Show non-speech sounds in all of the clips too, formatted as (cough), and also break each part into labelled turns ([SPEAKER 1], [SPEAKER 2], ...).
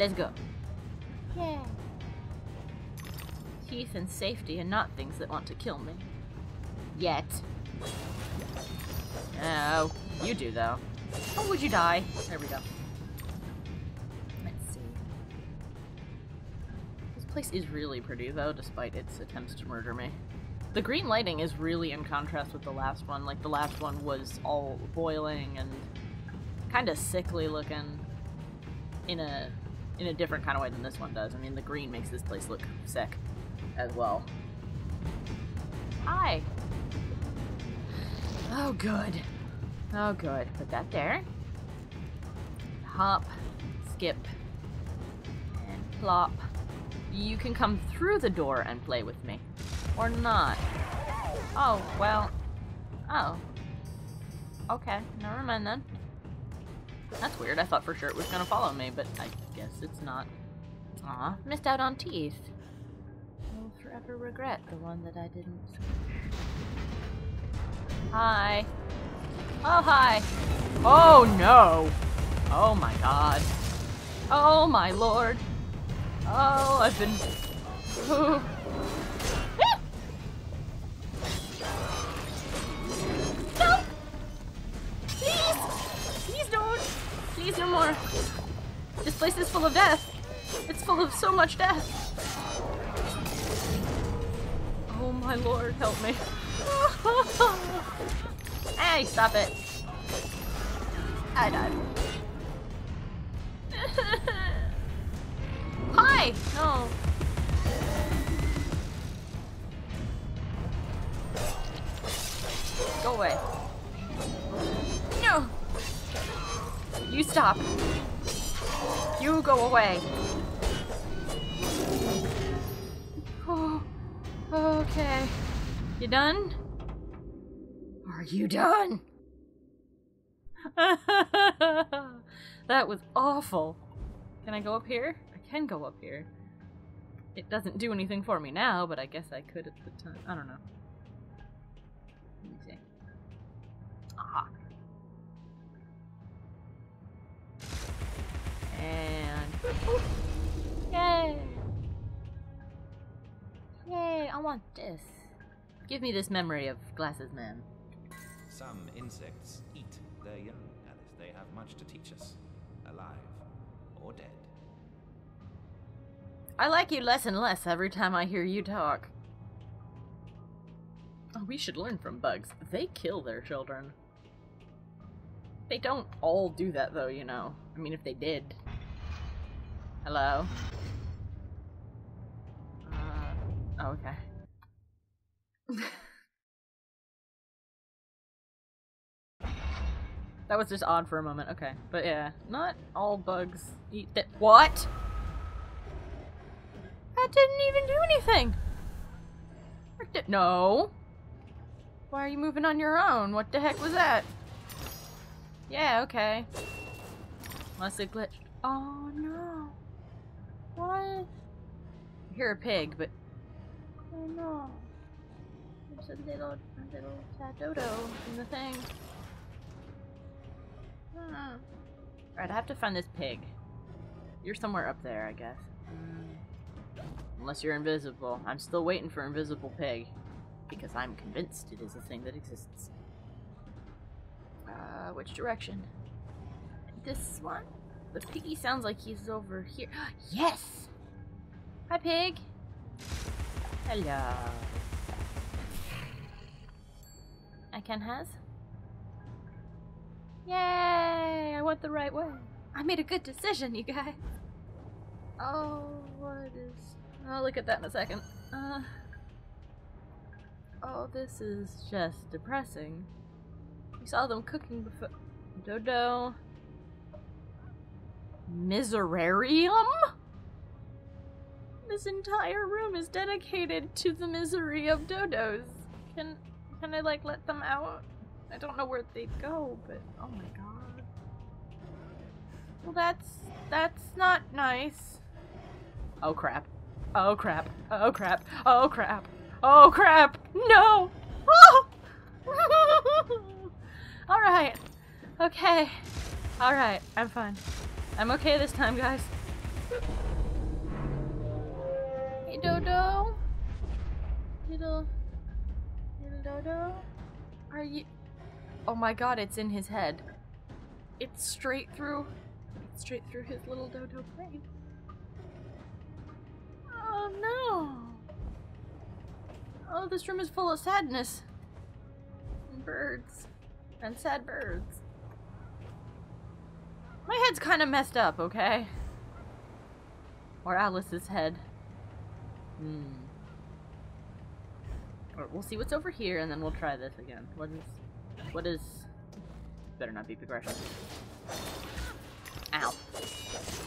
[SPEAKER 1] Let's go. Yeah. Teeth and safety are not things that want to kill me. Yet. Oh, you do though. Oh, would you die? There we go. Let's see. This place is really pretty though, despite its attempts to murder me. The green lighting is really in contrast with the last one. Like, the last one was all boiling and kind of sickly looking in a in a different kind of way than this one does. I mean, the green makes this place look sick as well. Hi! Oh, good. Oh, good. Put that there. Hop, skip, and plop. You can come through the door and play with me. Or not. Oh, well. Oh. Okay, never mind then. That's weird. I thought for sure it was gonna follow me, but I guess it's not. Aw, missed out on teeth. I'll forever regret the one that I didn't. Hi. Oh, hi. Oh, no. Oh, my God. Oh, my lord. Oh, I've been... Please no more. This place is full of death. It's full of so much death. Oh my lord, help me. (laughs) hey, stop it. I died. (laughs) Hi! No. You stop. You go away. Oh, okay. You done? Are you done? (laughs) that was awful. Can I go up here? I can go up here. It doesn't do anything for me now, but I guess I could at the time. I don't know. Let me see. Aha. I want this. Give me this memory of Glasses Man.
[SPEAKER 2] Some insects eat their young, Alice. They have much to teach us, alive or dead.
[SPEAKER 1] I like you less and less every time I hear you talk. Oh, we should learn from bugs. They kill their children. They don't all do that, though, you know. I mean, if they did. Hello? Uh, oh, okay. (laughs) that was just odd for a moment. Okay. But yeah, not all bugs eat that. What? That didn't even do anything! No! Why are you moving on your own? What the heck was that? Yeah, okay. Unless it glitched. Oh no. What? I hear a pig, but. Oh no. There's a little, a little sad dodo in the thing. Hmm. Alright, I have to find this pig. You're somewhere up there, I guess. Unless you're invisible. I'm still waiting for invisible pig. Because I'm convinced it is a thing that exists. Uh, which direction? This one? The piggy sounds like he's over here. (gasps) yes! Hi, pig! Hello. I can has? Yay! I went the right way. I made a good decision, you guys. Oh, what is... I'll look at that in a second. Uh... Oh, this is just depressing. We saw them cooking before. Dodo. Miserarium? This entire room is dedicated to the misery of dodos. Can can I like let them out? I don't know where they'd go, but oh my god. Well that's that's not nice. Oh crap. Oh crap. Oh crap. Oh crap. Oh crap! No! (laughs) Oh! Alright. Okay. Alright, I'm fine. I'm okay this time, guys. Hey, Dodo. Little Dodo. Are you? Oh my God! It's in his head. It's straight through, straight through his little Dodo brain. Oh no! Oh, this room is full of sadness. And birds. And sad birds. My head's kind of messed up, okay? Or Alice's head. Hmm. We'll see what's over here, and then we'll try this again. What is... What is... Better not be progression. Ow.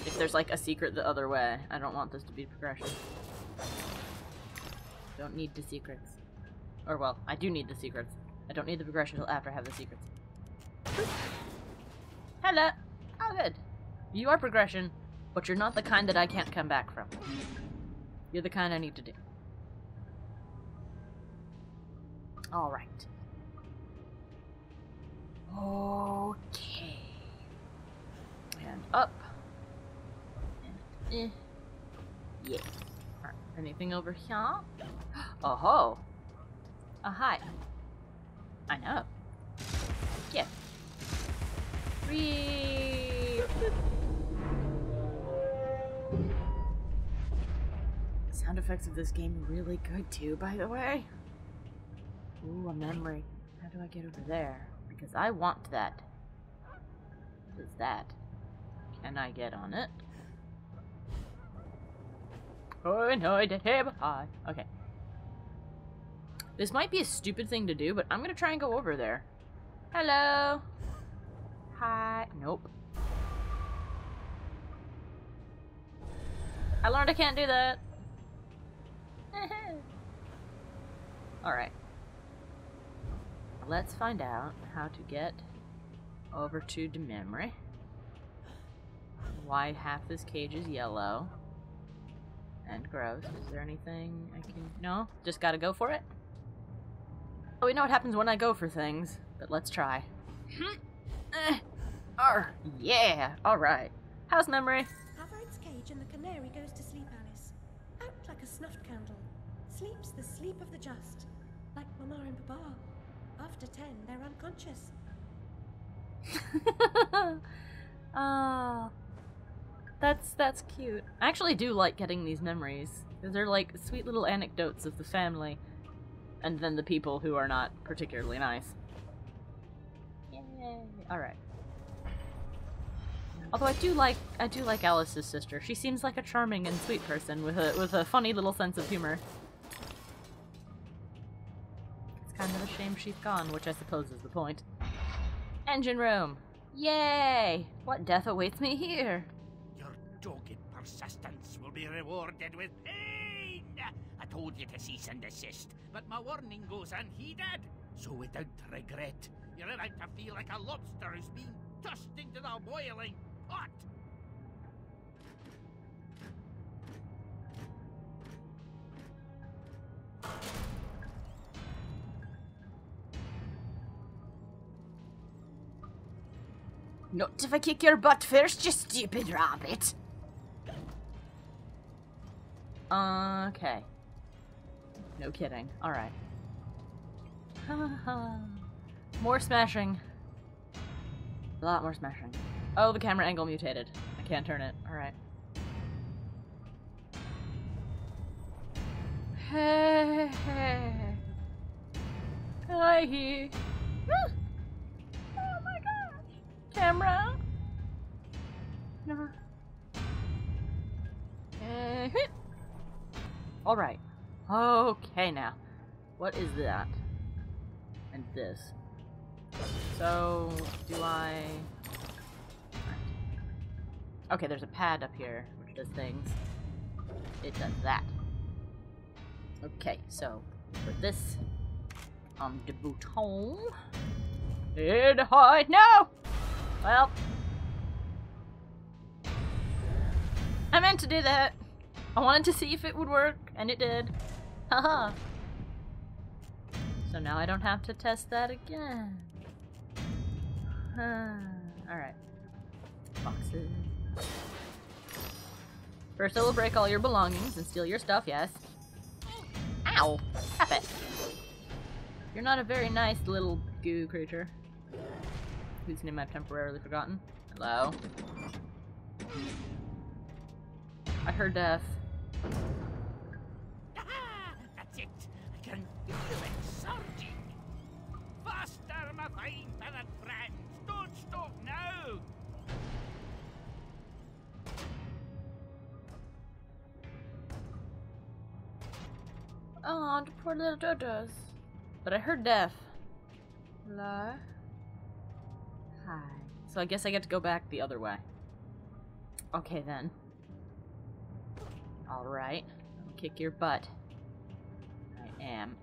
[SPEAKER 1] If there's like a secret the other way, I don't want this to be progression. Don't need the secrets. Or well, I do need the secrets. I don't need the progression until after I have the secrets. Hello! Oh good. You are progression, but you're not the kind that I can't come back from. You're the kind I need to do. Alright. Okay. And up. And eh. Yeah. Alright. Anything over here? (gasps) Oh ho! Oh hi. I know. Yeah. Whee! Sound effects of this game really good too, by the way. Ooh, a memory. How do I get over there? Because I want that. What is that? Can I get on it? Oh no, the table high. Okay. This might be a stupid thing to do, but I'm gonna try and go over there. Hello. Hi. Nope. I learned I can't do that. (laughs) Alright. Let's find out how to get over to the memory. Why half this cage is yellow. And gross. Is there anything I can... No? Just gotta go for it? Oh, we know what happens when I go for things, but let's try. eh. Arr, yeah, alright. How's memory?
[SPEAKER 3] Havard's cage and the canary goes to sleep, Alice. Out like a snuffed candle. Sleeps the sleep of the just. Like Mama and Papa. After ten, they're unconscious.
[SPEAKER 1] oh, (laughs) that's that's cute. I actually do like getting these memories. They're like sweet little anecdotes of the family, and then the people who are not particularly nice. Yay! All right. Although I do like I do like Alice's sister. She seems like a charming and sweet person with a with a funny little sense of humor. Shame she's gone, which I suppose is the point. Engine room. Yay! What death awaits me here?
[SPEAKER 4] Your dogged persistence will be rewarded with pain. I told you to cease and desist, but my warning goes unheeded. So without regret, you're about to feel like a lobster who's been tossed into the boiling pot.
[SPEAKER 1] Not if I kick your butt first, you stupid rabbit. Okay. No kidding. Alright. more smashing. A lot more smashing. Oh, the camera angle mutated. I can't turn it. Alright. Hey, hey. Hi. Ah! Camera. Eh, hit. All right. Okay now. What is that? And this. So, do I... Okay, there's a pad up here, which does things. It does that. Okay, so, put this on the bouton. And hide. No! Well. I meant to do that. I wanted to see if it would work, and it did. Haha. so now I don't have to test that again. Alright. Boxes. First, I will break all your belongings and steal your stuff, yes. Ow! Stop it! You're not a very nice little goo creature. Whose name I've temporarily forgotten. Hello? I heard death.
[SPEAKER 4] Aha! That's it. I can feel it surging. Faster, my fine feathered friends. Don't stop now.
[SPEAKER 1] Oh, the poor little dodos. But I heard death. Hello? Hi. So I guess I get to go back the other way. Okay then. Alright. Kick your butt. I am.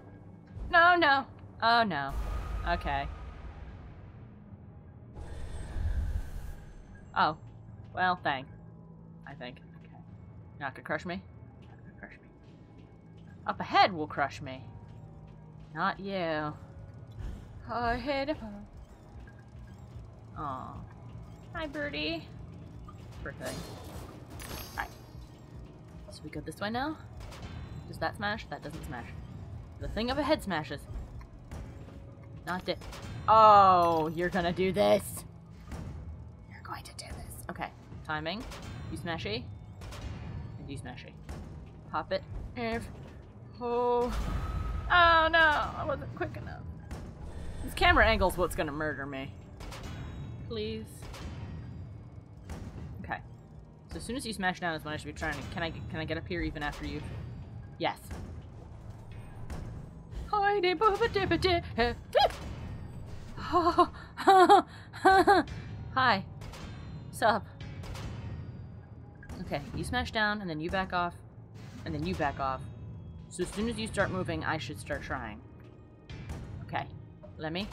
[SPEAKER 1] (laughs) no, no. Oh no. Okay. Oh. Well, thank. I think. Okay. Not gonna crush me? Not gonna crush me. Up ahead will crush me. Not you. I hate it. Aw. Hi, birdie. Thing. Alright. So we go this way now? Does that smash? That doesn't smash. The thing of a head smashes. Not it. Oh, you're gonna do this. You're going to do this. Okay. Timing. You smashy. And you smashy. Pop it. If. Oh. Oh no, I wasn't quick enough. This camera angle's what's gonna murder me. Please. Okay. So as soon as you smash down is when I should be trying to. Can I can I get up here even after you? Yes. Hi, (laughs) Hi. Sup? Okay, you smash down, and then you back off, and then you back off. So as soon as you start moving, I should start trying. Okay. Let me.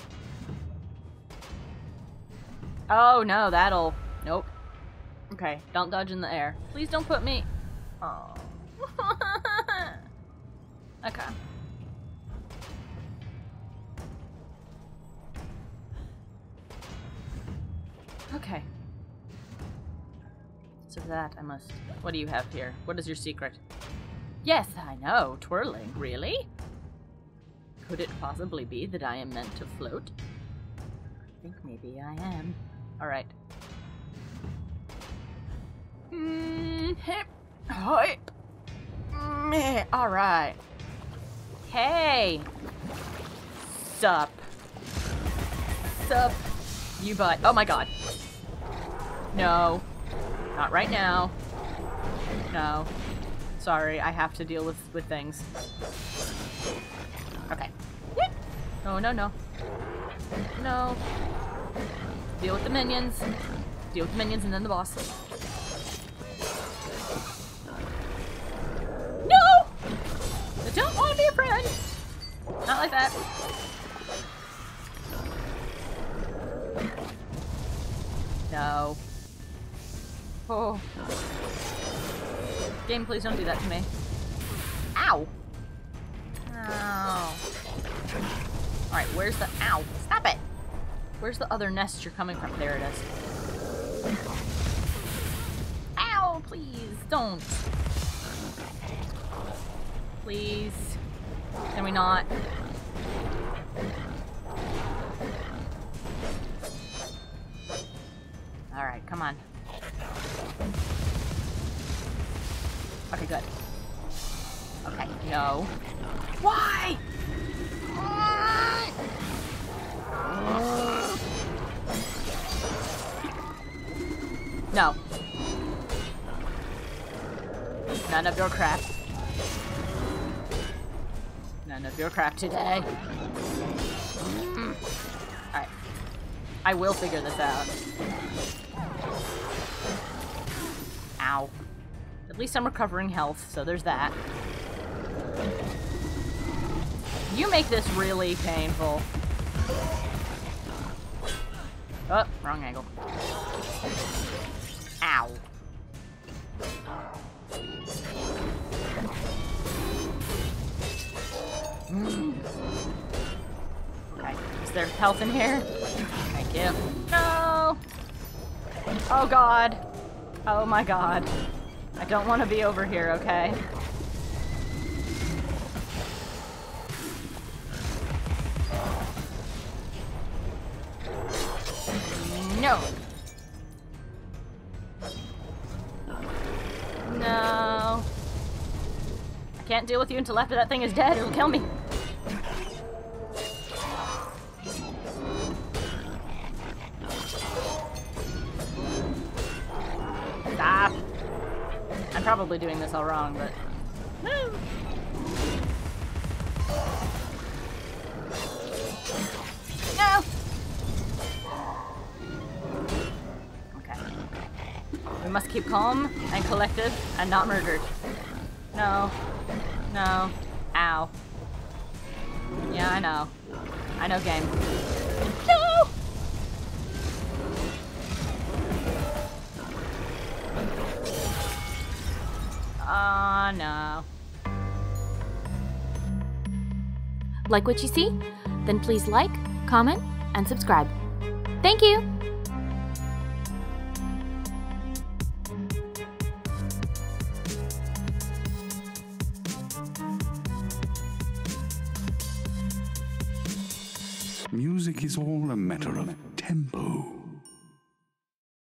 [SPEAKER 1] Oh, no, that'll... Nope. Okay, don't dodge in the air. Please don't put me... Oh. (laughs) okay. Okay. So that I must... What do you have here? What is your secret? Yes, I know. Twirling. Really? Could it possibly be that I am meant to float? I think maybe I am. Alright. Mm, hip. Hi. Meh. Alright. Hey! Sup. Sup. You butt. Oh my god. No. Not right now. No. Sorry, I have to deal with, with things. Okay. No, no, no. No. Deal with the minions. Deal with the minions and then the boss. No! I don't want to be a friend! Not like that. No. Oh. Game, please don't do that to me. Ow! Ow. Alright, where's the- ow! Where's the other nest you're coming from? There it is. Ow! Please, don't. Please. Can we not? Alright, come on. Okay, good. Okay, no. Why? No. None of your crap. None of your crap today. Alright. I will figure this out. Ow. At least I'm recovering health, so there's that. You make this really painful. Oh, wrong angle. Is there health in here? Thank you. No! Oh god. Oh my god. I don't want to be over here, okay? No. No. I can't deal with you until after that thing is dead. It'll kill me. Probably doing this all wrong, but... No. No! Okay. We must keep calm and collected and not murdered. No. No. Ow. Yeah, I know. I know game. Oh no.
[SPEAKER 5] Like what you see? Then please like, comment, and subscribe. Thank you!
[SPEAKER 6] Music is all a matter of tempo.